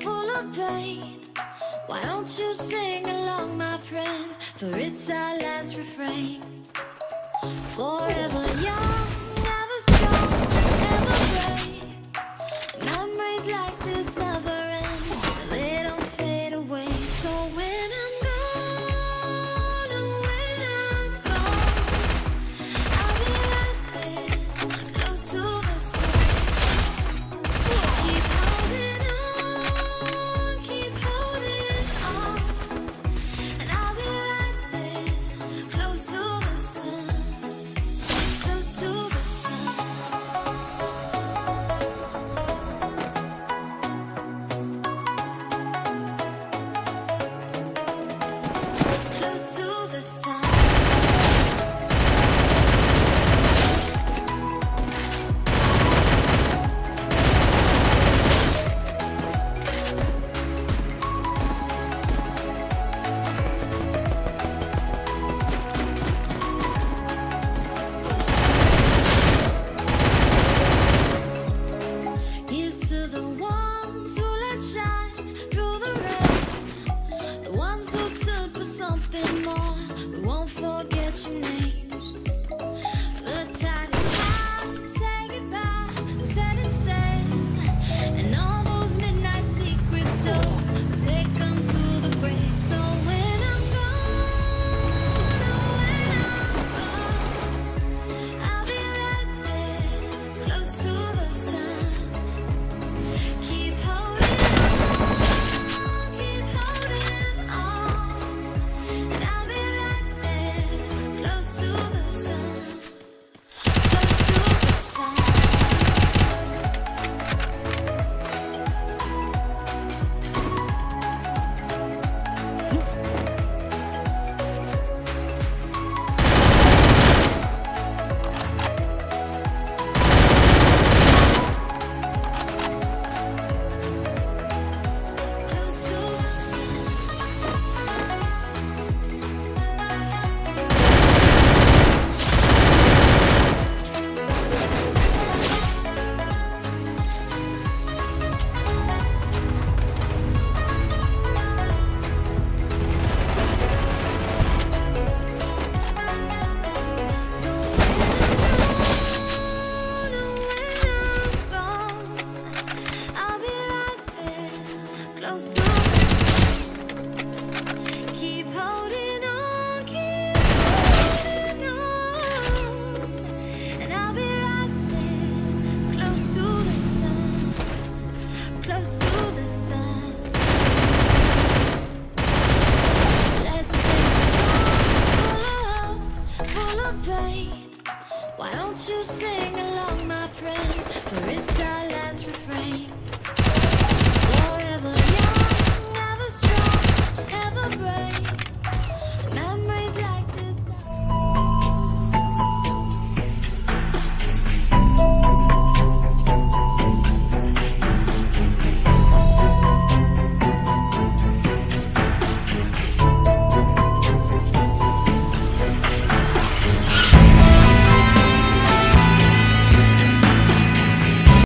full of pain. Why don't you sing along, my friend? For it's our last refrain. Forever young. More. We won't forget you names.